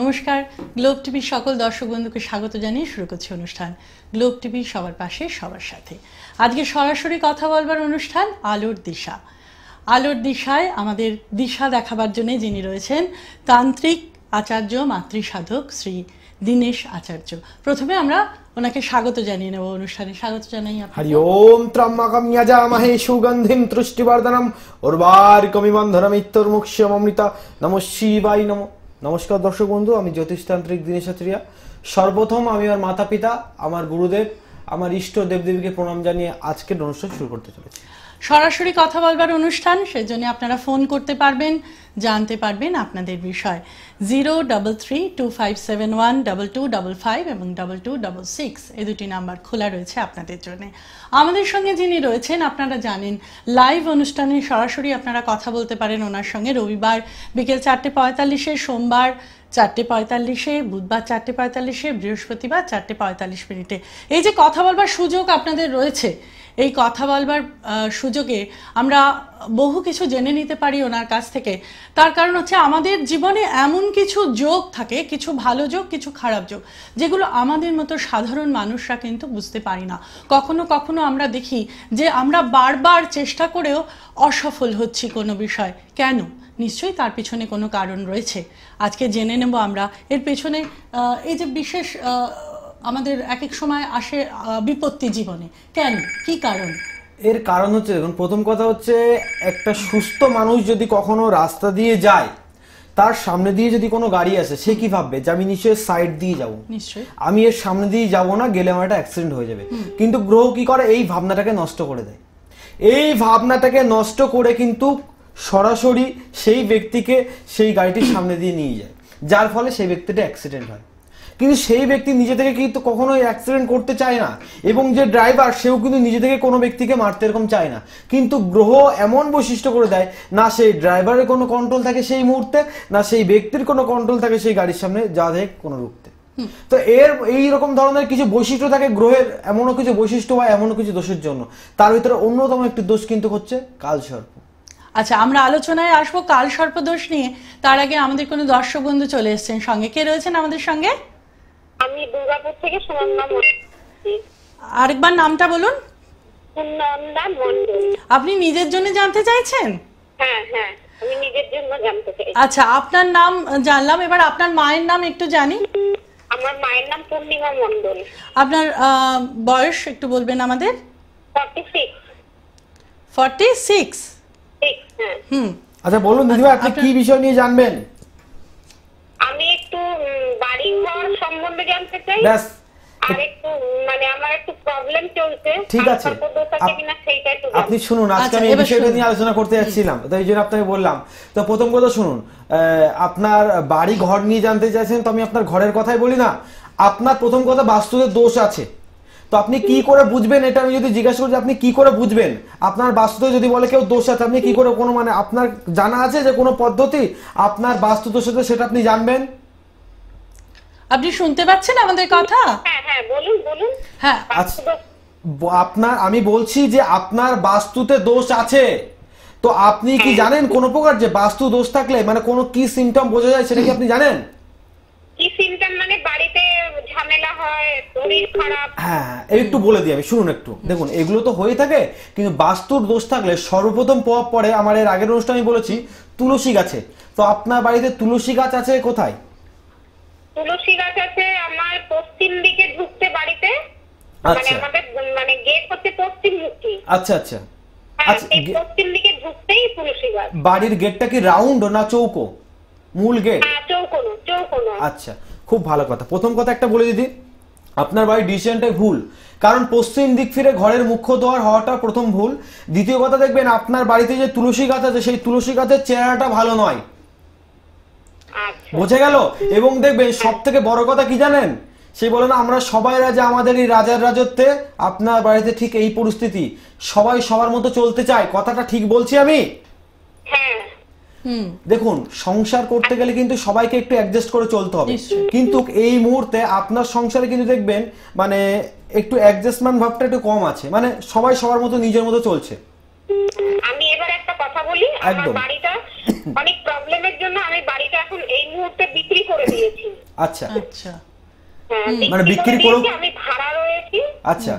নমস্কার, গ্লোব টিভির সকল দর্শক বন্ধুকে স্বাগত জানিয়ে শুরু করছি অনুষ্ঠান। গ্লোব টিভি সবার পাশে, সবার সাথে। আজকে সরাসরি কথা বলবার অনুষ্ঠান আলোর দিশা। আলোর দিশায় আমাদের দিশা দেখাবার জন্য যিনি রয়েছেন তান্ত্রিক আচার্য, মাতৃসাধক শ্রী দীনেশ আচার্য। প্রথমে আমরা ওনাকে স্বাগত জানিয়ে নেব অনুষ্ঠানে। স্বাগত জানাই হরি ওম ত্রম্মাকম ইয়াজামহে, সুগন্ধিম তৃষ্টিবর্ধনম উর্বারকমিবন্ধনমিত্যুর্মুক্ষ্যমমৃতা নমঃ শিবাই নমঃ। নমস্কার দর্শক বন্ধু, আমি জ্যোতিষতান্ত্রিক দীনেশ আচরিয়া সর্বপ্রথম আমি আমার মাতা পিতা আমার গুরুদেব, আমার ইষ্ট দেবদেবীকে প্রণাম জানিয়ে আজকের অনুষ্ঠান শুরু করতে চলেছি। সরাসরি কথা বলবার অনুষ্ঠান, সেজন্য আপনারা ফোন করতে পারবেন, জানতে পারবেন আপনাদের বিষয়। Zero double three two five seven one double two double five এবং ডাবল টু ডাবল সিক্স এই দুটি নাম্বার খোলা রয়েছে আপনাদের জন্য। আমাদের সঙ্গে যিনি রয়েছেন, আপনারা জানেন, লাইভ অনুষ্ঠানে সরাসরি আপনারা কথা বলতে পারেন ওনার সঙ্গে। রবিবার বিকেল চারটে পঁয়তাল্লিশে, সোমবার চারটে পঁয়তাল্লিশে, বুধবার চারটে পঁয়তাল্লিশে, বৃহস্পতিবার চারটে পঁয়তাল্লিশ মিনিটে। এই যে কথা বলবার সুযোগ আপনাদের রয়েছে এই কথা বলবার সুযোগে আমরা বহু কিছু জেনে নিতে পারি ওনার কাছ থেকে। তার কারণ হচ্ছে আমাদের জীবনে এমন কিছু যোগ থাকে, কিছু ভালো যোগ, কিছু খারাপ যোগ, যেগুলো আমাদের মতো সাধারণ মানুষরা কিন্তু বুঝতে পারি না। কখনো কখনো আমরা দেখি যে আমরা বারবার চেষ্টা করেও অসফল হচ্ছি কোনো বিষয়। কেন? নিশ্চয়ই তার পিছনে কোনো কারণ রয়েছে। আজকে জেনে নেব আমরা। এর পেছনে এই যে বিশেষ আমাদের এক এক সময় আসে বিপত্তি জীবনে। কেন? কি কারণ? এর কারণ হচ্ছে দেখুন প্রথম কথা হচ্ছে একটা সুস্থ মানুষ যদি কখনো রাস্তা দিয়ে যায় তার সামনে দিয়ে যদি কোনো গাড়ি আসে সে কি ভাববে? যে আমি নিশ্চয়ই সাইড দিয়ে যাব। আমি এর সামনে দিয়ে যাব না গেলে আমার একটা অ্যাক্সিডেন্ট হয়ে যাবে। কিন্তু গ্রহ কি করে? এই ভাবনাটাকে নষ্ট করে দেয়। এই ভাবনাটাকে নষ্ট করে কিন্তু সরাসরি সেই ব্যক্তিকে সেই গাড়িটির সামনে দিয়ে নিয়ে যায়। যার ফলে সেই ব্যক্তিটা অ্যাক্সিডেন্ট হয়। কিন্তু সেই ব্যক্তি নিজে থেকে কিন্তু কখনোই অ্যাক্সিডেন্ট করতে চায় না। এবং যে ড্রাইভার সেও কিন্তু নিজে থেকে কোনো ব্যক্তিকে মারতে এরকম চায় না। কিন্তু গ্রহ এমন বৈশিষ্ট্য করে দেয় না সেই ড্রাইভারের কোনো কন্ট্রোল থাকে সেই মুহূর্তে না সেই ব্যক্তির কোনো কন্ট্রোল থাকে সেই গাড়ির সামনে যা দেয় কোনো রুখতে। তো এর এই রকম ধরনের কিছু বৈশিষ্ট্য থাকে গ্রহের এমনও কিছু বৈশিষ্ট্য বা এমনও কিছু দোষের জন্য। তার ভিতরে অন্যতম একটি দোষ কিন্তু হচ্ছে কালসর্প আচ্ছা আমরা আলোচনায় আসব কাল সর্পদোষ নিয়ে। তার আগে আমাদের কোনো দর্শক বন্ধু চলে এসছেন সঙ্গে। কে রয়েছেন আমাদের সঙ্গে? আমি দুর্গাপুর থেকে সুনন্দা মন্ডল আরেকবার নামটা বলুন। সুনন্দা মন্ডল আপনি নিজের জন্য জানতে চাইছেন? হ্যাঁ হ্যাঁ আমি নিজের জন্য জানতে চাই। আচ্ছা আপনার নাম জানলাম এবার আপনার মায়ের নাম একটু জানি। আমার মায়ের নাম পূর্ণিমা মন্ডল আপনার বয়স একটু বলবেন আমাদের? Forty six. Forty six? Six হ্যাঁ। হুম। আচ্ছা বলুন দিদিভাই আপনি কি বিষয় নিয়ে জানবেন? আমি একটু বাড়ি ঘর সম্বন্ধে জানতে চাই। ব্যাস আর একটু উম, মানে আপনি শুনুন আজকে আচ্ছা, আমি এই বিষয়টা নিয়ে আলোচনা করতে যাচ্ছিলাম তো এই জন্য আপনাকে বললাম। তো প্রথম কথা শুনুন আহ, আপনার বাড়ি ঘর নিয়ে জানতে চাইছেন তো আমি আপনার ঘরের কথাই বলি না। আপনার প্রথম কথা বাস্তুতে দোষ আছে। আপনি কি করে বুঝবেন এটা আমি যদি জিজ্ঞাসা করি আপনি কি করে বুঝবেন? আপনার বাস্তুতে যদি বলে কেউ দোষ আছে আপনি কি করে কোনো মানে আপনার জানা আছে যে কোনো পদ্ধতি? আপনার বাস্তু দোষ আছে সেটা আপনি জানবেন? আপনি শুনতে পাচ্ছেন আমাদের কথা? হ্যাঁ হ্যাঁ বলুন বলুন। হ্যাঁ। আচ্ছা আপনার আমি বলছি যে আপনার বাস্তুতে দোষ আছে। তো আপনি কি জানেন কোন প্রকার যে বাস্তু দোষ থাকলে মানে কোনো কি সিমটম বোঝা যায় সেটা কি আপনি জানেন কি সিমটম মানে বাড়িতে ঝামেলা হয় খারাপ। হ্যাঁ হ্যাঁ, একটু বলে দিই আমি শুনুন একটু। দেখুন এগুলো তো হয়ে থাকে কিন্তু বাস্তুর দোষ থাকলে সর্বপ্রথম প্রভাব পড়ে আমার এর আগের অনুষ্ঠানে বলেছি তুলসী গাছে। তো আপনার বাড়িতে তুলসী গাছ আছে কোথায়? তুলসী গাছ আছে আমার পশ্চিম দিকে ঢুকতে বাড়িতে। মানে আচ্ছা। আমাদের মানে গেট হচ্ছে পশ্চিম মুখী আচ্ছা আচ্ছা। হ্যাঁ আচ্ছা, পশ্চিম দিকে ঢুকতেই তুলসী গাছ। বাড়ির গেটটা কি রাউন্ড না চৌকো? মূল গেট? হ্যাঁ আচ্ছা খুব ভালো কথা। প্রথম কথা একটা বলে দিদি আপনার বাড়ির ডিসিশনটাই ভুল। কারণ পশ্চিম দিক ফিরে ঘরের মুখ্য দ্বার হওয়াটা প্রথম ভুল। দ্বিতীয় কথা দেখবেন আপনার বাড়িতে যে তুলসী গাছ আছে সেই তুলসী গাছের চেহারাটা ভালো নয়। আচ্ছা। বোঝা গেল? এবং দেখবেন সব থেকে বড় কথা কি জানেন? সে বলে না আমরা সবাই রাজা আমাদের এই রাজার রাজত্বে আপনার বাড়িতে ঠিক এই পরিস্থিতি। সবাই সবার মতো চলতে চায়। কথাটা ঠিক বলছি আমি? দেখুন সংসার করতে গেলে কিন্তু সবাইকে একটু অ্যাডজাস্ট করে চলতে হবে। কিন্তু এই মুহূর্তে আপনার সংসারে কিন্তু দেখবেন মানে একটু অ্যাডজাস্টমেন্ট ভাবটা একটু কম আছে। মানে সবাই সবার মতো নিজের মতো চলছে। আমি এবার একটা কথা বলি আমার একদম। বাড়িটা অনেক প্রবলেমের জন্য আমি বাড়িটা এখন এই মুহূর্তে বিক্রি করে দিয়েছি। আচ্ছা। আচ্ছা। হ্যাঁ, মানে বিক্রি করে দিয়েছি, আমি ভাড়া রয়েছি। আচ্ছা।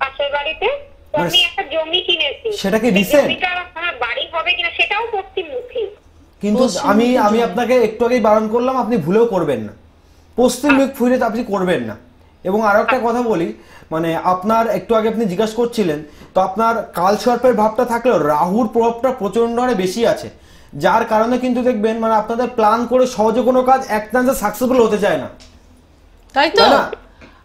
পাশের বাড়িতে। মানে আমি একটা জমি কিনেছি। সেটা কি রিসেন্ট বাড়ি হবে কিনা সেটাও পশ্চিমমুখী। কিন্তু আমি আমি আপনাকে একটু আগেই বারণ করলাম আপনি ভুলেও করবেন না। পশ্চিম মুখ ফিরে আপনি করবেন না। এবং আরও একটা কথা বলি মানে আপনার একটু আগে আপনি জিজ্ঞাসা করছিলেন তো আপনার কালসর্পের ভাবটা থাকলেও রাহুর প্রভাবটা প্রচণ্ড হারে বেশি আছে। যার কারণে কিন্তু দেখবেন মানে আপনাদের প্ল্যান করে সহজে কোনো কাজ এক চান্সে সাকসেসফুল হতে চায় না। তাই তো?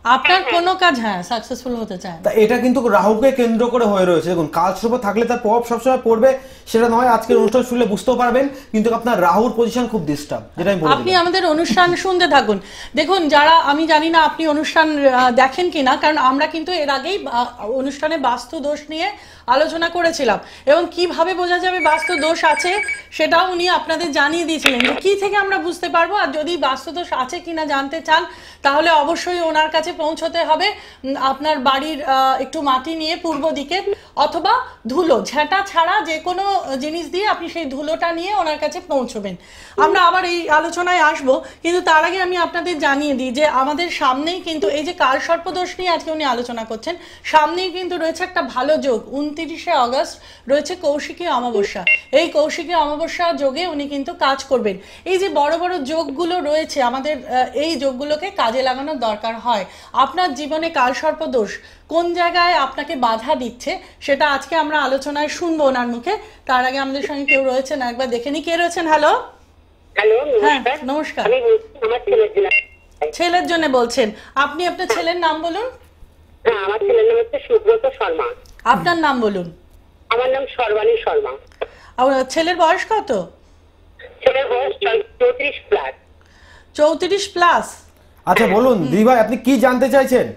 আপনার কোন কাজ হ্যাঁ সাকসেসফুল হতে চায় তা এটা কিন্তু রাহুকে কেন্দ্র করে হয়ে রয়েছে। দেখুন কাজ শুভ থাকলে তার প্রভাব সবসময় পড়বে সেটা নয় আজকের অনুষ্ঠান শুনলে বুঝতেও পারবেন কিন্তু আপনার রাহুর পজিশন খুব ডিস্টার্ব যেটা আমি আপনি আমাদের অনুষ্ঠান শুনতে থাকুন। দেখুন যারা আমি জানি না আপনি অনুষ্ঠান দেখেন কিনা কারণ আমরা কিন্তু এর আগেই অনুষ্ঠানে বাস্তু দোষ নিয়ে আলোচনা করেছিলাম। এবং কীভাবে বোঝা যাবে বাস্তু দোষ আছে, সেটাও উনি আপনাদের জানিয়ে দিয়েছিলেন যে কি থেকে আমরা বুঝতে পারব। আর যদি বাস্তু দোষ আছে কিনা জানতে চান, তাহলে অবশ্যই ওনার কাছে পৌঁছতে হবে। আপনার বাড়ির একটু মাটি নিয়ে পূর্ব দিকে, অথবা ধুলো, ঝেঁটা ছাড়া যে কোনো জিনিস দিয়ে আপনি সেই ধুলোটা নিয়ে ওনার কাছে পৌঁছবেন। আমরা আবার এই আলোচনায় আসব, কিন্তু তার আগে আমি আপনাদের জানিয়ে দিই যে আমাদের সামনেই কিন্তু এই যে কাল সর্পদোষ নিয়ে আজকে উনি আলোচনা করছেন, সামনেই কিন্তু রয়েছে একটা ভালো যোগ উনত্রিশে অগস্ট রয়েছে কৌশিকী অমাবস্যা। এই কৌশিকী অমাবস্যা যোগে উনি কিন্তু কাজ করবেন। এই যে বড় বড় যোগগুলো রয়েছে আমাদের এই যোগগুলোকে কাজে লাগানোর দরকার হয়। আপনার জীবনে কাল সর্পদোষ কোন জায়গায় আপনাকে বাধা দিচ্ছে সেটা আজকে আমরা আলোচনায় শুনব ওনার মুখে। তার আগে আমাদের সঙ্গে কেউ রয়েছেন একবার দেখে নি কে রয়েছেন? হ্যালো। হ্যালো হ্যাঁ, নমস্কার। ছেলের জন্য। বলছেন। আপনি আপনার ছেলের নাম বলুন। হ্যাঁ আমার ছেলের নাম হচ্ছে সুব্রত শর্মা। আপনার নাম বলুন। আমার নাম সর্বাণী শর্মা। আর ছেলের বয়স কত? ছেলের বয়স চৌত্রিশ প্লাস চৌত্রিশ প্লাস আচ্ছা বলুন দিদি ভাই আপনি কি জানতে চাইছেন?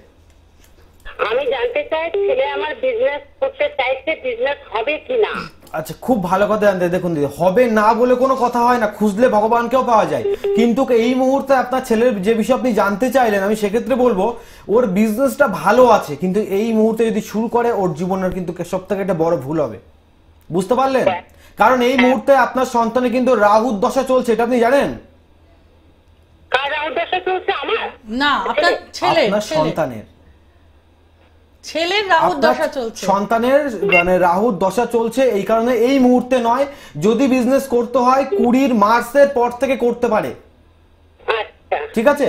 আমি জানতে চাই ছেলে আমার বিজনেস করতে চাইছে বিজনেস হবে কি না আচ্ছা খুব ভালো কথা জানতে দেখুন দিদি হবে না বলে কোনো কথা হয় না খুঁজলে ভগবানকেও পাওয়া যায়। কিন্তু এই মুহূর্তে আপনার ছেলের যে বিষয় আপনি জানতে চাইলেন আমি সেক্ষেত্রে বলব ওর বিজনেসটা ভালো আছে কিন্তু এই মুহূর্তে যদি শুরু করে ওর জীবনের কিন্তু সব থেকে একটা বড় ভুল হবে। বুঝতে পারলেন? কারণ এই মুহূর্তে আপনার সন্তানে কিন্তু রাহুর দশা চলছে এটা আপনি জানেন? কার উদ্দেশ্য চলছে আমার? না আপনার ছেলে আপনার সন্তানের। ছেলের রাহুর দশা চলছে। সন্তানের মানে রাহুর দশা চলছে এই কারণে এই মুহূর্তে নয় যদি বিজনেস করতে হয় কুড়ির মার্চের পর থেকে করতে পারে। আচ্ছা। ঠিক আছে?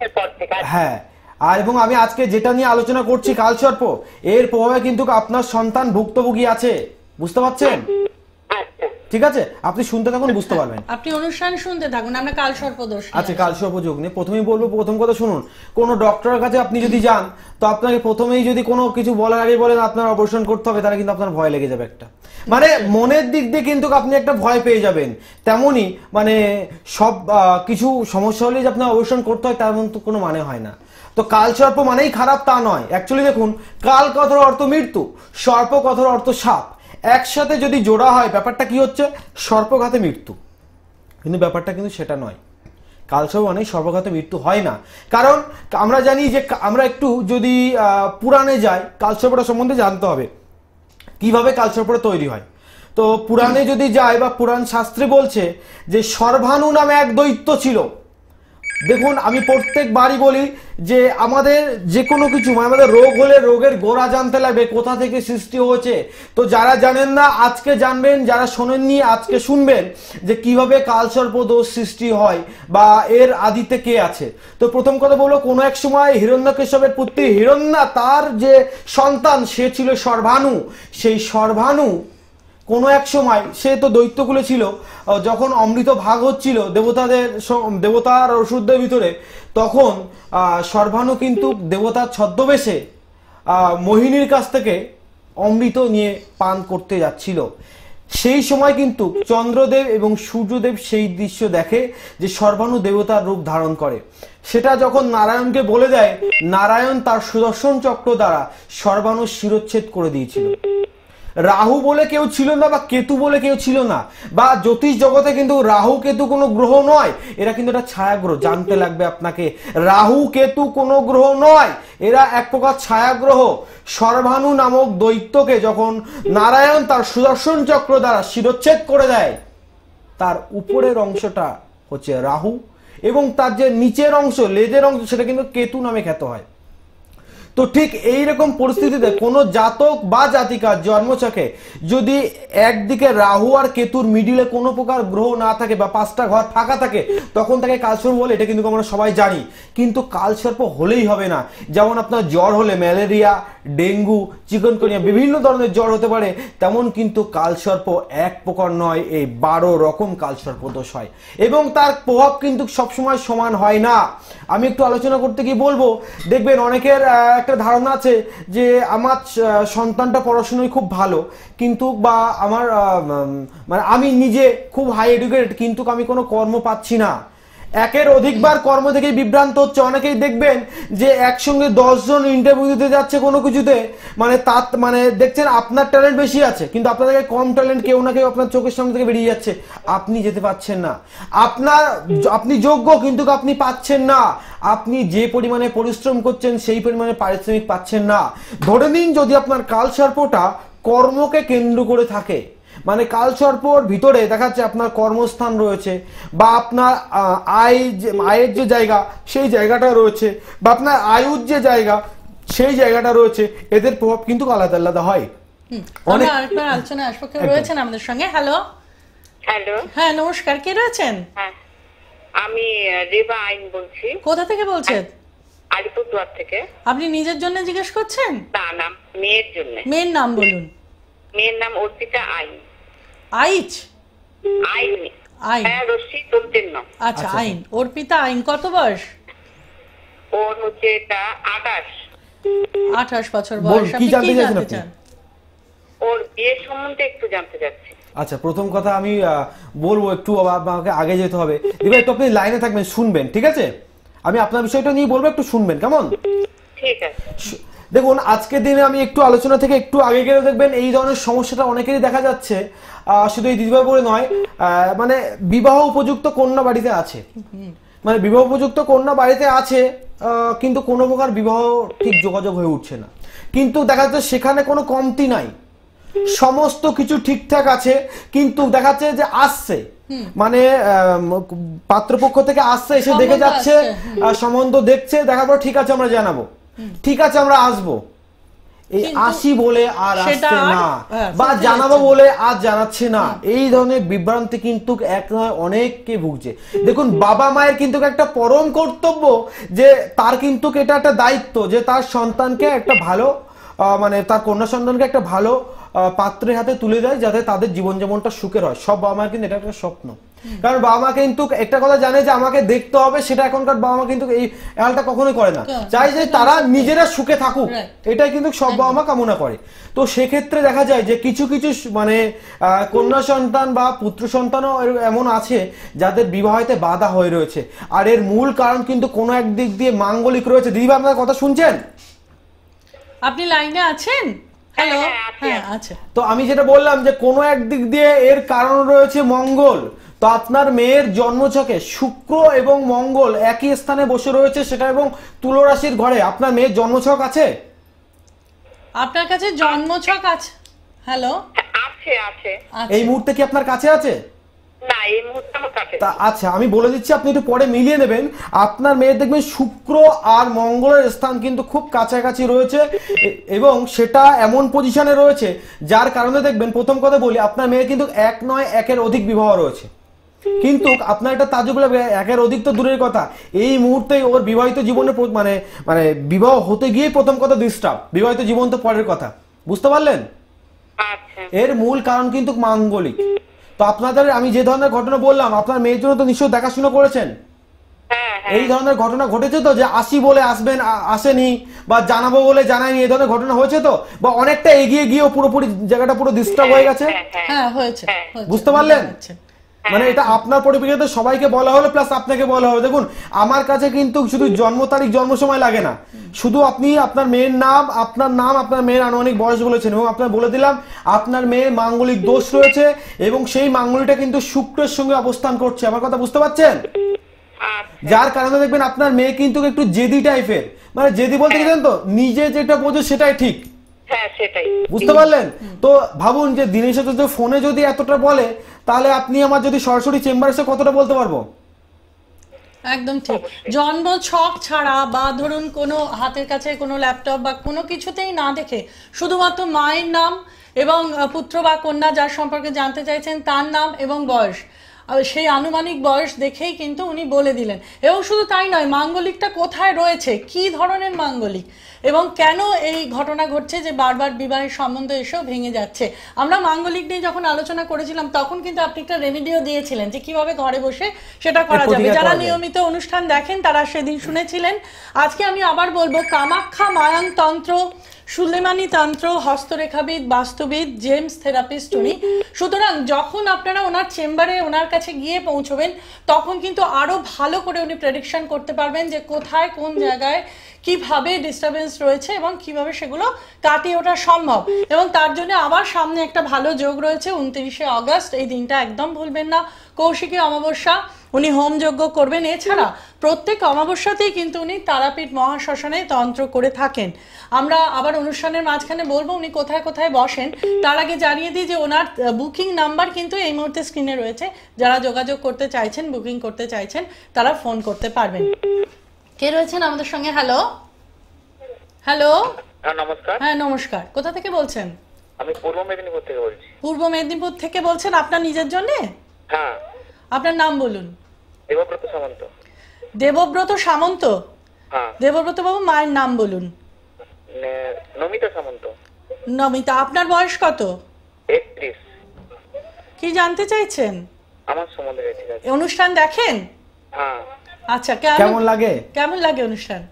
আচ্ছা। হ্যাঁ। আর এবং আমি আজকে যেটা নিয়ে আলোচনা করছি কালসর্প এর প্রভাবে কিন্তু আপনার সন্তান ভুক্তভোগী আছে। বুঝতে পারছেন? ঠিক আছে? আপনি শুনতে থাকুন বুঝতে পারবেন। আপনি অনুষ্ঠান শুনতে থাকুন আমরা কাল সর্পদোষ আচ্ছা কালসর্প যোগ নিয়ে। প্রথমেই বলব প্রথম কথা শুনুন কোনো ডক্টরের কাছে আপনি যদি যান তো আপনাকে প্রথমেই যদি কোনো কিছু বলার আগে বলেন আপনার অপারেশন করতে হবে তাহলে কিন্তু আপনার ভয় লেগে যাবে একটা। মানে মনের দিক দিয়ে কিন্তু আপনি একটা ভয় পেয়ে যাবেন। তেমনই মানে সব কিছু সমস্যা হলে যে আপনার অপারেশন করতে হয় তার মতো কোনো মানে হয় না। তো কাল সর্প মানেই খারাপ তা নয়। অ্যাকচুয়ালি দেখুন কাল কথার অর্থ মৃত্যু সর্প কথার অর্থ সাপ। একসাথে যদি জোড়া হয়, ব্যাপারটা কি হচ্ছে? সর্পঘাতে মৃত্যু। কিন্তু ব্যাপারটা কিন্তু সেটা নয়। কালসর্প অনেক সর্বঘাতে মৃত্যু হয় না। কারণ আমরা জানি যে আমরা একটু যদি পুরাণে যাই কালসর্পটা সম্বন্ধে জানতে হবে। কীভাবে কালসর্পটা তৈরি হয়? তো পুরাণে যদি যায় বা পুরাণ শাস্ত্রে বলছে যে সর্বানু নামে এক দৈত্য ছিল। দেখুন, আমি প্রত্যেকবারই বলি যে আমাদের যে কোনো কিছু মানে আমাদের রোগ হলে রোগের গোড়া জানতে লাগবে, কোথা থেকে সৃষ্টি হয়েছে। তো যারা জানেন না, আজকে জানবেন, যারা শোনেননি, আজকে শুনবেন যে কীভাবে কালসর্প দোষ সৃষ্টি হয় বা এর আদিতে কে আছে। তো প্রথম কথা বলব, কোনো এক সময় হিরণ্যকেশবের পুত্রী হিরণ্যা, তার যে সন্তান, সে ছিল সর্বাণু। সেই সর্বাণু কোনো এক সময় সে তো দৈত্যকুলে ছিল যখন অমৃত ভাগ হচ্ছিল দেবতাদের দেবতার ওষুধের ভিতরে তখন আহ, সর্বাণু কিন্তু দেবতার ছদ্মবেশে মোহিনীর কাছ থেকে অমৃত নিয়ে পান করতে যাচ্ছিল। সেই সময় কিন্তু চন্দ্রদেব এবং সূর্যদেব সেই দৃশ্য দেখে যে সর্বাণু দেবতার রূপ ধারণ করে। সেটা যখন নারায়ণকে বলে দেয় নারায়ণ তার সুদর্শন চক্র দ্বারা সর্বাণু শিরোচ্ছেদ করে দিয়েছিল। রাহু বলে কেউ ছিল না বা কেতু বলে কেউ ছিল না। বা জ্যোতিষ জগতে কিন্তু রাহু, কেতু কোনো গ্রহ নয়। এরা কিন্তু একটা ছায়াগ্রহ, জানতে লাগবে আপনাকে। রাহু, কেতু কোনো গ্রহ নয়। এরা এক প্রকার ছায়া গ্রহ সর্বাণু নামক দৈত্যকে যখন নারায়ণ তার সুদর্শন চক্র দ্বারা শিরোচ্ছেদ করে দেয়, তার উপরের অংশটা হচ্ছে রাহু এবং তার যে নিচের অংশ, লেজের অংশ, সেটা কিন্তু কেতু নামে খ্যাত হয়। তো ঠিক এই রকম পরিস্থিতিতে কোনো জাতক বা জাতিকার জন্মচকে যদি একদিকে রাহু আর কেতুর মিডিলে কোনো প্রকার গ্রহ না থাকে বা পাঁচটা ঘর ফাঁকা থাকে, তখন তাকে কালসর্প বলে, এটা কিন্তু আমরা সবাই জানি। কিন্তু কালসর্প হলেই হবে না। যেমন আপনার জ্বর হলে ম্যালেরিয়া, ডেঙ্গু, চিকনকনিয়া বিভিন্ন ধরনের জ্বর হতে পারে, তেমন কিন্তু কালসর্প এক প্রকার নয়, এই বারো রকম কালসর্প দোষ হয়। এবং তার প্রভাব কিন্তু সবসময় সমান হয় না। আমি একটু আলোচনা করতে গিয়ে বলব, দেখবেন অনেকের একটা ধারণা আছে যে আমার সন্তানটা পড়াশোনায় খুব ভালো, কিন্তু বা আমার মানে আমি নিজে খুব হাই এডুকেটেড কিন্তু আমি কোনো কর্ম পাচ্ছি না। একের অধিকবার কর্ম থেকে বিভ্রান্ত হচ্ছে। অনেকেই দেখবেন যে একসঙ্গে দশজন ইন্টারভিউ দিতে যাচ্ছে কোনো কিছুতে। মানে তার মানে দেখছেন আপনার ট্যালেন্ট বেশি আছে, কিন্তু আপনার থেকে কম ট্যালেন্ট কেউ না কেউ আপনার চোখের সামনে থেকে বেরিয়ে যাচ্ছে। আপনি যেতে পাচ্ছেন না। আপনার আপনি যোগ্য, কিন্তু আপনি পাচ্ছেন না। আপনি যে পরিমাণে পরিশ্রম করছেন, সেই পরিমাণে পারিশ্রমিক পাচ্ছেন না। ধরে নিন যদি আপনার কাল সর্পটা কর্মকে কেন্দ্র করে থাকে মানে কালসর্পর ভিতরে দেখা যাচ্ছে আপনার কর্মস্থান রয়েছে বা আপনার আয় যে আয়ের যে জায়গা সেই জায়গাটা রয়েছে বা আপনার আয়ুর যে জায়গা সেই জায়গাটা রয়েছে এদের প্রভাব কিন্তু আলাদা আলাদা হয়। অনেক আরেকবার আলোচনায় আসব। কেউ রয়েছেন আমাদের সঙ্গে? হ্যালো হ্যালো হ্যাঁ নমস্কার। কে রয়েছেন? হ্যাঁ আমি রেবা আইন বলছি। কোথা থেকে বলছেন? আলিপুরদুয়ার থেকে। আপনি নিজের জন্য জিজ্ঞেস করছেন? তার নাম মেয়ের জন্য। মেয়ের নাম বলুন। মেয়ের নাম অর্পিতা আইন। আইচ? আইন। আইন। হ্যাঁ দন্তেন্ন আচ্ছা আচ্ছা, আইন। অর্পিতা আইন কত বয়স? ওর হচ্ছে এটা আকাশ আঠাশ বছর বয়স। কি আপনি জানতে কি জানতে চান? ওর বিয়ের সম্বন্ধে একটু জানতে চাচ্ছি। আচ্ছা প্রথম কথা আমি আহ, বলব একটু আমাকে আগে যেতে হবে। দিবা একটু আপনি লাইনে থাকবেন শুনবেন ঠিক আছে? আমি আপনার বিষয়টা নিয়ে বলব একটু শুনবেন কেমন? ঠিক আছে। দেখুন আজকের দিনে আমি একটু আলোচনা থেকে একটু আগে গেলে দেখবেন এই ধরনের সমস্যাটা অনেকেরই দেখা যাচ্ছে। শুধু এই দিদিভাই বলে নয় মানে বিবাহ উপযুক্ত কন্যা বাড়িতে আছে। মানে বিবাহ উপযুক্ত কন্যা বাড়িতে আছে কিন্তু কোনো প্রকার বিবাহ ঠিক যোগাযোগ হয়ে উঠছে না। কিন্তু দেখা যাচ্ছে সেখানে কোনো কমতি নাই। সমস্ত কিছু ঠিকঠাক আছে কিন্তু দেখা যাচ্ছে যে আসছে। মানে পাত্রপক্ষ থেকে আসছে এসে দেখে যাচ্ছে সম্বন্ধ দেখছে দেখার পর ঠিক আছে আমরা জানাব। ঠিক আছে আমরা আসব। এই আসি বলে আর আসছে আর, না হ্যাঁ, বা জানাব বলে আজ জানাচ্ছে না। এই ধরনের বিভ্রান্তি কিন্তু এক নয় অনেককে ভুগছে। দেখুন বাবা মায়ের কিন্তু একটা পরম কর্তব্য যে তার কিন্তু এটা একটা দায়িত্ব যে তার সন্তানকে একটা ভালো আহ, মানে তার কন্যা সন্তানকে একটা ভালো আহ, পাত্রের হাতে তুলে দেয় যাতে তাদের জীবনযাপনটা সুখের হয়। সব বাবা মায়ের কিন্তু এটা একটা স্বপ্ন। কারণ বাবা মা কিন্তু একটা কথা জানে যে আমাকে দেখতে হবে সেটা এখনকার বাবা মা কিন্তু এই হালটা কখনোই করে না। হ্যাঁ, চাই যে তারা নিজেরা সুখে থাকুক এটাই কিন্তু সব বাবা মা কামনা করে। তো সেক্ষেত্রে দেখা যায় যে কিছু কিছু মানে কন্যা সন্তান বা পুত্র সন্তানও এমন আছে যাদের বিবাহিতে বাধা হয়ে রয়েছে। আর এর মূল কারণ কিন্তু কোনো এক দিক দিয়ে মাঙ্গলিক রয়েছে। দিদিভাই আপনার কথা শুনছেন? আপনি লাইনে আছেন? হ্যালো হ্যাঁ, আছি, হ্যাঁ আছি। তো আমি যেটা বললাম যে কোনো এক দিক দিয়ে এর কারণ রয়েছে মঙ্গল। তো আপনার মেয়ের জন্মছকে শুক্র এবং মঙ্গল একই স্থানে বসে রয়েছে সেটা এবং তুলো রাশির ঘরে। আপনার মেয়ের জন্মছক আছে? আপনার কাছে জন্মছক আছে হ্যালো? হ্যাঁ, আছে আছে। আছে এই মুহূর্তে কি আপনার কাছে আছে? না এই মুহূর্তে আমার কাছে তা আচ্ছা আমি বলে দিচ্ছি আপনি একটু পরে মিলিয়ে নেবেন। আপনার মেয়ের দেখবেন শুক্র আর মঙ্গলের স্থান কিন্তু খুব কাছাকাছি রয়েছে এবং সেটা এমন পজিশনে রয়েছে যার কারণে দেখবেন প্রথম কথা বলি আপনার মেয়ের কিন্তু এক নয় একের অধিক বিবাহ রয়েছে। কিন্তু আপনার একটা তাজুব লাগবে একের অধিক তো দূরের কথা। এই মুহূর্তে ওর বিবাহিত জীবনে মানে মানে বিবাহ হতে গিয়ে প্রথম কথা ডিস্টার্ব বিবাহিত জীবন তো পরের কথা। বুঝতে পারলেন? আচ্ছা। এর মূল কারণ কিন্তু মাঙ্গলিক। তো আপনাদের আমি যে ধরনের ঘটনা বললাম আপনার মেয়ের জন্য তো নিশ্চয়ই দেখাশোনা করেছেন। হ্যাঁ হ্যাঁ। এই ধরনের ঘটনা ঘটেছে তো যে আসি বলে আসবেন আসেনি বা জানাব বলে জানায়নি এই ধরনের ঘটনা হয়েছে তো? বা অনেকটা এগিয়ে গিয়েও পুরোপুরি জায়গাটা পুরো ডিস্টার্ব হয়ে গেছে? হ্যাঁ হয়েছে হ্যাঁ। হয়েছে, বুঝতে পারলেন? মানে এটা আপনার পরিপ্রেক্ষিতে সবাইকে বলা হলো প্লাস আপনাকে বলা হলো দেখুন, আমার কাছে কিন্তু শুধু জন্ম তারিখ, জন্ম সময় লাগে না। শুধু আপনি আপনার মেয়ের নাম, আপনার নাম, আপনার মেয়ের আনুমানিক বয়স বলেছেন এবং আপনার বলে দিলাম, আপনার মেয়ের মাঙ্গলিক দোষ রয়েছে এবং সেই মাঙ্গলিটা কিন্তু শুক্রের সঙ্গে অবস্থান করছে। আমার কথা বুঝতে পারছেন? যার কারণে দেখবেন আপনার মেয়ে কিন্তু একটু জেদি টাইপের মানে জেদি বলতে জানেন তো? নিজে যেটা বোঝে সেটাই ঠিক। বুঝতে পারলেন? তো ভাবুন যে দিনের সাথে যদি ফোনে যদি এতটা বলে তাহলে আপনি আমার যদি সরাসরি চেম্বারে এসে কতটা বলতে পারব? একদম ঠিক। জন্ম ছক ছাড়া বা ধরুন কোনো হাতের কাছে কোনো ল্যাপটপ বা কোনো কিছুতেই না দেখে শুধুমাত্র মায়ের নাম এবং পুত্র বা কন্যা যার সম্পর্কে জানতে চাইছেন তার নাম এবং বয়স। সেই আনুমানিক বয়স দেখেই কিন্তু উনি বলে দিলেন। এবং শুধু তাই নয় মাঙ্গলিকটা কোথায় রয়েছে? কি ধরনের মাঙ্গলিক? এবং কেন এই ঘটনা ঘটছে যে বারবার বিবাহের সম্বন্ধ এসেও ভেঙে যাচ্ছে? আমরা মাঙ্গলিক নিয়ে যখন আলোচনা করেছিলাম তখন কিন্তু আপনি একটা রেমিডিও দিয়েছিলেন যে কীভাবে ঘরে বসে সেটা করা যাবে। যারা নিয়মিত অনুষ্ঠান দেখেন তারা সেদিন শুনেছিলেন। আজকে আমি আবার বলব কামাখ্যা মায়াং তন্ত্র সুলেমানি তন্ত্র, হস্তরেখাবিদ, বাস্তুবিদ, জেমস থেরাপিস্ট উনি। সুতরাং যখন আপনারা ওনার চেম্বারে ওনার কাছে গিয়ে পৌঁছবেন, তখন কিন্তু আরও ভালো করে উনি প্রেডিকশন করতে পারবেন যে কোথায়, কোন জায়গায় কীভাবে ডিস্টারবেন্স রয়েছে এবং কীভাবে সেগুলো কাটিয়ে ওঠা সম্ভব। এবং তার জন্য আবার সামনে একটা ভালো যোগ রয়েছে, উনত্রিশে অগস্ট এই দিনটা একদম ভুলবেন না। কৌশিকী অমাবস্যা। উনি হোম যজ্ঞ করবেন। এছাড়া প্রত্যেক অমাবস্যাতেই কিন্তু উনি তারাপীঠ মহাশ্মশানে তন্ত্র করে থাকেন। আমরা আবার অনুষ্ঠানের মাঝখানে বলব উনি কোথায় কোথায় বসেন। তার আগে জানিয়ে দিই যে ওনার বুকিং নাম্বার কিন্তু এই মুহূর্তে স্ক্রিনে রয়েছে। যারা যোগাযোগ করতে চাইছেন বুকিং করতে চাইছেন তারা ফোন করতে পারবেন। কে রয়েছেন আমাদের সঙ্গে? হ্যালো? হ্যালো? হ্যাঁ নমস্কার। হ্যাঁ নমস্কার। কোথা থেকে বলছেন? আমি পূর্ব মেদিনীপুর থেকে বলছি। পূর্ব মেদিনীপুর থেকে বলছেন আপনার নিজের জন্যে? হ্যাঁ। আপনার নাম বলুন। দেবব্রত সামন্ত। দেবব্রত সামন্ত? হ্যাঁ। দেবব্রত বাবু মায়ের নাম বলুন। নমিতা সামন্ত। নমিতা আপনার বয়স কত? একত্রিশ। কি জানতে চাইছেন? আমার সম্বন্ধে ঠিক আছে অনুষ্ঠান দেখেন? হ্যাঁ। আচ্ছা কেমন লাগে? কেমন লাগে অনুষ্ঠান?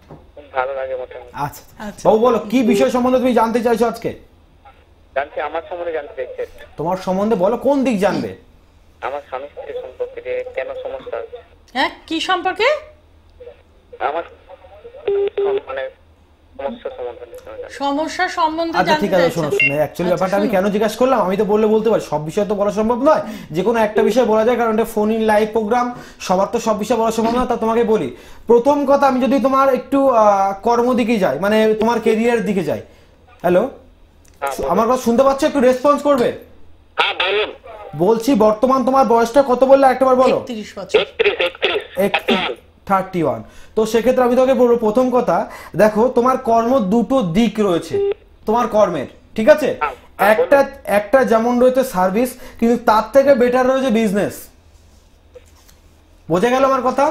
ভালো লাগে মোটামুটি। আচ্ছা। আচ্ছা। বাবু বলো কি বিষয় সম্বন্ধে তুমি জানতে চাইছো আজকে? জানছি আমার সম্বন্ধে জানতে চাইছি তোমার সম্বন্ধে বলো কোন দিক জানবে? আমার স্বামী যে কেন সমস্যা হচ্ছে? হ্যাঁ কি সম্পর্কে? আমার মানে সমস্যা সম্বন্ধে আচ্ছা ঠিক আছে শোনো শোনো অ্যাকচুয়ালি আচ্ছা, ব্যাপারটা আমি কেন জিজ্ঞাসা করলাম আমি তো বললে বলতে পারি সব বিষয় তো বলা সম্ভব নয়। যে কোনো একটা বিষয় বলা যায় কারণ এটা ফোন ইন লাইভ প্রোগ্রাম সবার তো সব বিষয় বলা সম্ভব নয় তা তোমাকে বলি। প্রথম কথা আমি যদি তোমার একটু আহ, কর্মদিকে যাই মানে তোমার কেরিয়ার দিকে যাই। হ্যালো হ্যাঁ আমার কথা শুনতে পাচ্ছ? একটু রেসপন্স করবে? হ্যাঁ বলুন। বলছি বর্তমান তোমার বয়সটা কত বললে একটাবার বলো? থার্টি ওয়ান তো সেক্ষেত্রে আমি তোমাকে বলব প্রথম কথা দেখো তোমার কর্ম দুটো দিক রয়েছে তোমার কর্মের ঠিক আছে? হ্যাঁ, হ্যাঁ, একটা একটা যেমন রয়েছে সার্ভিস কিন্তু তার থেকে বেটার রয়েছে বিজনেস বোঝা গেল আমার কথা?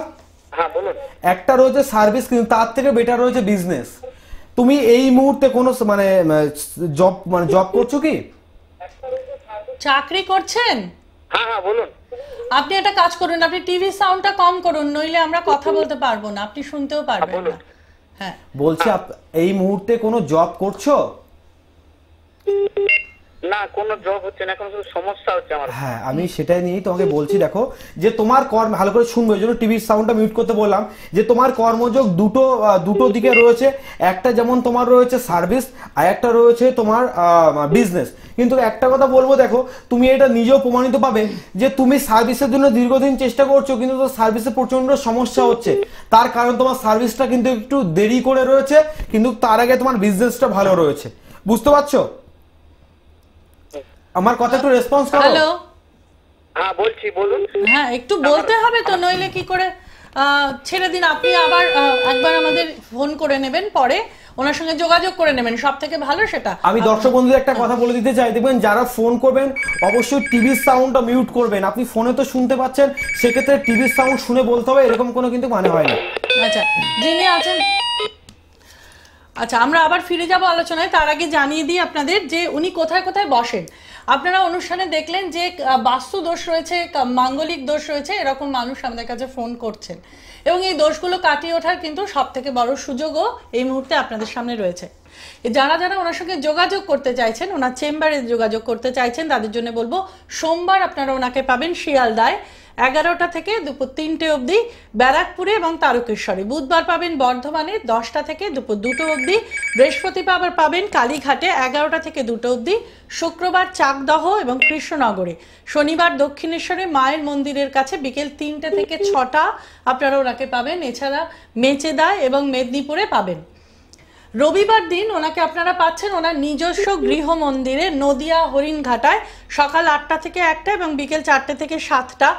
হ্যাঁ একটা রয়েছে সার্ভিস কিন্তু তার থেকে বেটার রয়েছে বিজনেস তুমি এই মুহূর্তে কোনো মানে জব মানে জব করছ কি? চাকরি করছেন? হ্যাঁ হ্যাঁ বলুন। আপনি একটা কাজ করুন আপনি টিভি সাউন্ডটা কম করুন নইলে আমরা কথা বলতে পারব না আপনি শুনতেও পারবেন না। হ্যাঁ। বলছি আপ- এই মুহূর্তে কোনো জব করছ? না, কোনো জব হচ্ছে না, এখন সমস্যা হচ্ছে আমার হ্যাঁ আমি সেটাই নিয়েই তোমাকে বলছি, দেখো, যে তোমার কর্ম, ভালো করে শুনব এই জন্য টিভির সাউন্ডটা মিউট করতে বললাম, যে তোমার কর্মযোগ দুটো দুটো দিকে রয়েছে, একটা যেমন তোমার রয়েছে সার্ভিস আর একটা রয়েছে তোমার বিজনেস কিন্তু একটা কথা বলব, দেখো, তুমি এটা নিজেও প্রমাণিত পাবে, যে তুমি সার্ভিসের জন্য দীর্ঘদিন চেষ্টা করছ, কিন্তু তো সার্ভিসে প্রচণ্ড সমস্যা হচ্ছে। তার কারণ তোমার সার্ভিসটা কিন্তু একটু দেরি করে রয়েছে, কিন্তু তার আগে তোমার বিজনেসটা ভালো রয়েছে। বুঝতে পারছ? আমার কথা একটু রেসপন্স করো। হ্যালো হ্যাঁ বলছি বলুন। হ্যাঁ একটু বলতে হবে তো নইলে কি করে ছেড়ে দিন আপনি আবার একবার আমাদের ফোন করে নেবেন পরে ওনার সঙ্গে যোগাযোগ করে নেবেন সব থেকে ভালো সেটা। আমি দর্শক বন্ধুদের একটা কথা বলে দিতে চাই দেখবেন যারা ফোন করবেন অবশ্যই টিভির সাউন্ডটা মিউট করবেন। আপনি ফোনে তো শুনতে পাচ্ছেন সেক্ষেত্রে টিভির সাউন্ড শুনে বলতে হবে এরকম কোনো কিন্তু মানে হয় না। আচ্ছা যিনি আছেন আচ্ছা আমরা আবার ফিরে যাব আলোচনায়। তার আগে জানিয়ে দিই আপনাদের যে উনি কোথায় কোথায় বসেন। আপনারা অনুষ্ঠানে দেখলেন যে বাস্তু দোষ রয়েছে মাঙ্গলিক দোষ রয়েছে, এরকম মানুষ আমাদের কাছে ফোন করছেন। এবং এই দোষগুলো কাটিয়ে ওঠার কিন্তু সব থেকে বড় সুযোগও এই মুহূর্তে আপনাদের সামনে রয়েছে। যারা যারা ওনার সঙ্গে যোগাযোগ করতে চাইছেন, ওনার চেম্বারে যোগাযোগ করতে চাইছেন, তাদের জন্য বলব, সোমবার আপনারা ওনাকে পাবেন শিয়ালদায়। এগারোটা থেকে দুপুর তিনটে অবধি ব্যারাকপুরে এবং তারকেশ্বরে। বুধবার পাবেন বর্ধমানে দশটা থেকে দুপুর দুটো অবধি। বৃহস্পতিবার পাবেন কালীঘাটে এগারোটা থেকে দুটো অবধি। শুক্রবার চাকদহ এবং কৃষ্ণনগরে। শনিবার দক্ষিণেশ্বরে মায়ের মন্দিরের কাছে বিকেল তিনটে থেকে ছটা আপনারা ওনাকে পাবেন। এছাড়া মেচেদা এবং মেদিনীপুরে পাবেন। রবিবার দিন ওনাকে আপনারা পাচ্ছেন ওনার নিজস্ব গৃহ মন্দিরে নদিয়া হরিণঘাটায় সকাল আটটা থেকে একটা এবং বিকেল চারটে থেকে সাতটা।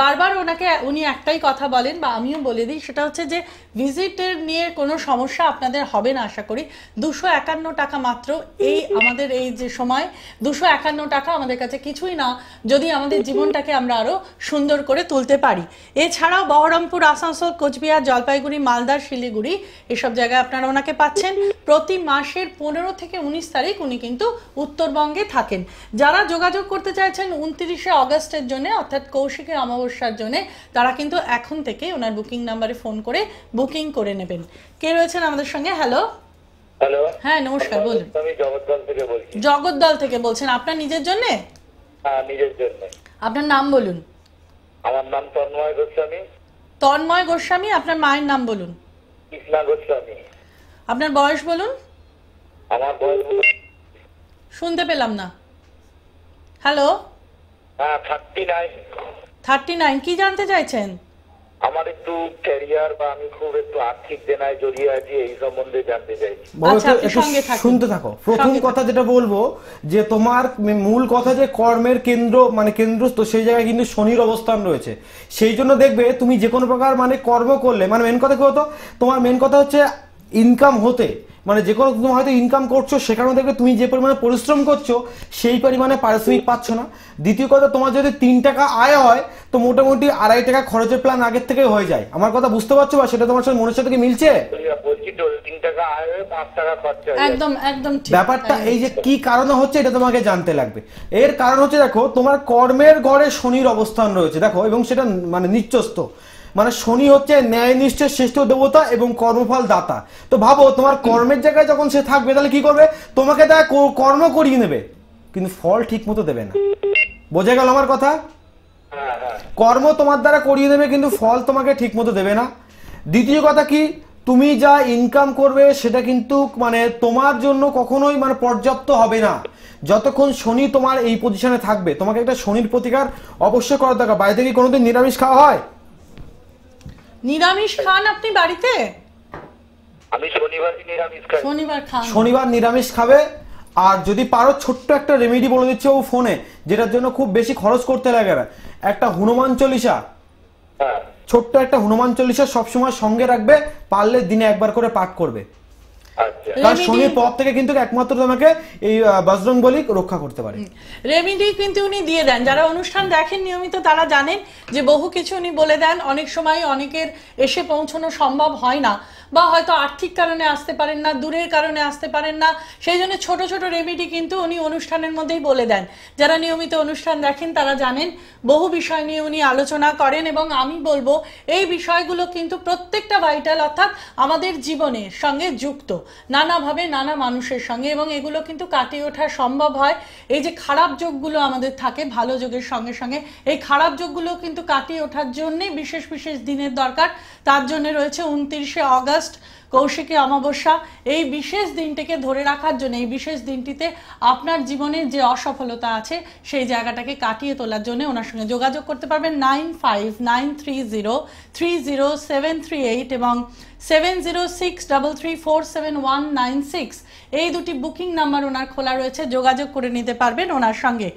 বারবার ওনাকে, উনি একটাই কথা বলেন বা আমিও বলে দিই, সেটা হচ্ছে যে ভিজিটের নিয়ে কোনো সমস্যা আপনাদের হবে না আশা করি। দুশো একান্ন টাকা মাত্র এই আমাদের এই যে সময়, দুশো একান্ন টাকা আমাদের কাছে কিছুই না, যদি আমাদের জীবনটাকে আমরা আরও সুন্দর করে তুলতে পারি। এছাড়াও বহরমপুর, আসানসোল, কোচবিহার, জলপাইগুড়ি, মালদা, শিলিগুড়ি, এসব জায়গায় আপনারা ওনাকে পাচ্ছেন। প্রতি মাসের পনেরো থেকে উনিশ তারিখ উনি কিন্তু উত্তরবঙ্গে থাকেন। যারা যোগাযোগ করতে চাইছেন উনত্রিশে অগস্টের জন্য অর্থাৎ কৌশিকের অমাবস্যার জন্য তারা কিন্তু এখন থেকে ওনার বুকিং নাম্বারে ফোন করে বুকিং করে নেবেন। কে রয়েছেন আমাদের সঙ্গে? হ্যালো হ্যালো হ্যাঁ নমস্কার বলুন। আমি জগৎদল থেকে বলছি। জগদ্দল থেকে বলছেন। আপনার নিজের জন্য? হ্যাঁ নিজের জন্য। আপনার নাম বলুন। আমার নাম তন্ময় গোস্বামী। তন্ময় গোস্বামী আপনার মায়ের নাম বলুন। কৃষ্ণা গোস্বামী। আপনার বয়স বলুন। আমার বয়স শুনতে পেলাম না। হ্যালো? হ্যাঁ থার্টি নাইন থার্টি নাইন কি জানতে চাইছেন? আমার একটু ক্যারিয়ার বা আমি খুব একটু আর্থিক দেনায় জড়িয়ে আছি এই সম্বন্ধে জানতে আচ্ছা, তো। শুনতে থাকো। প্রথম কথা যেটা বলব যে তোমার মূল কথা যে কর্মের কেন্দ্র মানে কেন্দ্রস্থ সেই জায়গায় কিন্তু শনির অবস্থান রয়েছে। সেই জন্য দেখবে তুমি যে কোনো প্রকার মানে কর্ম করলে মানে মেন কথা কি হতো তোমার মেন কথা হচ্ছে ইনকাম হতে। মানে যে কোনো তুমি হয়তো ইনকাম করছ সেখানে দেখবে তুমি যে পরিমাণে পরিশ্রম করছ সেই পরিমাণে পারিশ্রমিক পাচ্ছ না। দ্বিতীয় কথা তোমার যদি তিন টাকা আয় হয় তো মোটামুটি আড়াই টাকা খরচের প্ল্যান আগের থেকে হয়ে যায়। আমার কথা বুঝতে পারছ বা সেটা তোমার সাথে মনের সাথে কি মিলছে। একদম একদম ব্যাপারটা এই যে কি কারণে হচ্ছে এটা তোমাকে জানতে লাগবে। এর কারণ হচ্ছে দেখো তোমার কর্মের ঘরে শনির অবস্থান রয়েছে দেখো এবং সেটা মানে নিচস্ত মানে শনি হচ্ছে ন্যায় ন্যায়নিষ্ঠের শ্রেষ্ঠ দেবতা এবং কর্মফল দাতা। তো ভাবো, তোমার কর্মের জায়গায় যখন সে থাকবে, তাহলে কি করবে? তোমাকে ক- কর্ম করিয়ে নেবে, কিন্তু ফল ঠিক মতো দেবে না। বোঝা গেল আমার কথা? কর্ম তোমার দ্বারা করিয়ে দেবে কিন্তু ফল তোমাকে ঠিক মতো দেবে না। দ্বিতীয় কথা কি? তুমি যা ইনকাম করবে, সেটা কিন্তু মানে তোমার জন্য কখনোই মানে পর্যাপ্ত হবে না। যতক্ষণ শনি তোমার এই পজিশনে থাকবে, তোমাকে একটা শনির প্রতিকার অবশ্যই করার দরকার। বাড়িতে কি কোনোদিন নিরামিষ খাওয়া হয়? নিরামিষ খান আপনি বাড়িতে? আমি শনিবারই নিরামিষ খাই। শনিবার খান। শনিবার নিরামিষ খাবে। আর যদি পারো ছোট্ট একটা রেমেডি বলে দিচ্ছে ও ফোনে যেটার জন্য খুব বেশি খরচ করতে লাগে না। একটা হনুমান চল্লিশা। হ্যাঁ। ছোট্ট একটা হনুমান চল্লিশা সবসময় সঙ্গে রাখবে পারলে দিনে একবার করে পাঠ করবে। কারণ Remedy- শনির পথ থেকে কিন্তু একমাত্র তোমাকে এই বজরং বলি রক্ষা করতে পারে। রেমিডি কিন্তু উনি দিয়ে দেন। যারা অনুষ্ঠান দেখেন নিয়মিত তারা জানেন যে বহু কিছু উনি বলে দেন। অনেক সময় অনেকের এসে পৌঁছানো সম্ভব হয় না বা হয়তো আর্থিক কারণে আসতে পারেন না দূরের কারণে আসতে পারেন না। সেই জন্য ছোট ছোট রেমিডি কিন্তু উনি অনুষ্ঠানের মধ্যেই বলে দেন। যারা নিয়মিত অনুষ্ঠান দেখেন তারা জানেন বহু বিষয় নিয়ে উনি আলোচনা করেন এবং আমি বলব এই বিষয়গুলো কিন্তু প্রত্যেকটা ভাইটাল অর্থাৎ আমাদের জীবনের সঙ্গে যুক্ত। নানাভাবে নানা মানুষের সঙ্গে এবং এগুলো কিন্তু কাটিয়ে ওঠা সম্ভব হয়। এই যে খারাপ যোগগুলো আমাদের থাকে ভালো যোগের সঙ্গে সঙ্গে, এই খারাপ যোগগুলো কিন্তু কাটিয়ে ওঠার জন্যে বিশেষ বিশেষ দিনের দরকার। তার জন্য রয়েছে উনত্রিশে অগস্ট কৌশিকী অমাবস্যা, এই বিশেষ দিনটিকে ধরে রাখার জন্য, এই বিশেষ দিনটিতে আপনার জীবনে যে অসফলতা আছে, সেই জায়গাটাকে কাটিয়ে তোলার জন্য ওনার সঙ্গে যোগাযোগ করতে পারবেন nine five nine three zero three zero seven three eight এবং seven zero six double three four seven one nine six. এই দুটি বুকিং নাম্বার ওনার খোলা রয়েছে, যোগাযোগ করে নিতে পারবেন ওনার সঙ্গে।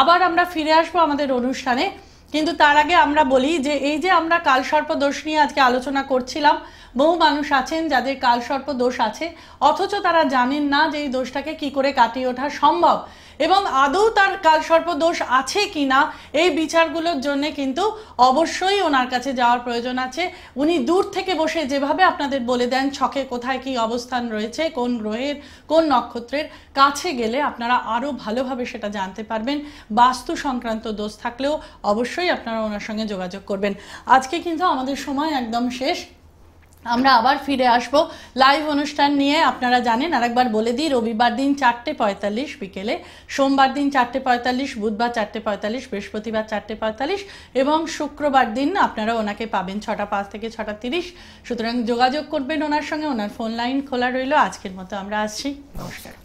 আবার আমরা ফিরে আসব আমাদের অনুষ্ঠানে, কিন্তু তার আগে আমরা বলি যে, এই যে আমরা কালসর্প দোষ নিয়ে আজকে আলোচনা করছিলাম বহু মানুষ আছেন যাদের কালসর্প দোষ আছে, অথচ তারা জানেন না যে এই দোষটাকে কি করে কাটিয়ে ওঠা সম্ভব। এবং আদৌ তার কালসর্প দোষ আছে কি না এই বিচারগুলোর জন্য কিন্তু অবশ্যই ওনার কাছে যাওয়ার প্রয়োজন আছে। উনি দূর থেকে বসে যেভাবে আপনাদের বলে দেন, ছকে কোথায় কি অবস্থান রয়েছে, কোন গ্রহের, কোন নক্ষত্রের, কাছে গেলে আপনারা আরও ভালোভাবে সেটা জানতে পারবেন। বাস্তু সংক্রান্ত দোষ থাকলেও অবশ্যই আপনারা ওনার সঙ্গে যোগাযোগ করবেন। আজকে কিন্তু আমাদের সময় একদম শেষ। আমরা আবার ফিরে আসব লাইভ অনুষ্ঠান নিয়ে। আপনারা জানেন, আরেকবার বলে দিই, রবিবার দিন চারটে পঁয়তাল্লিশ বিকেলে, সোমবার দিন চারটে পঁয়তাল্লিশ, বুধবার চারটে পঁয়তাল্লিশ, বৃহস্পতিবার চারটে পঁয়তাল্লিশ এবং শুক্রবার দিন আপনারা ওনাকে পাবেন ছটা পাঁচ থেকে ছটা তিরিশ। সুতরাং যোগাযোগ করবেন ওনার সঙ্গে, ওনার ফোন লাইন খোলা রইল। আজকের মতো আমরা আসছি। নমস্কার।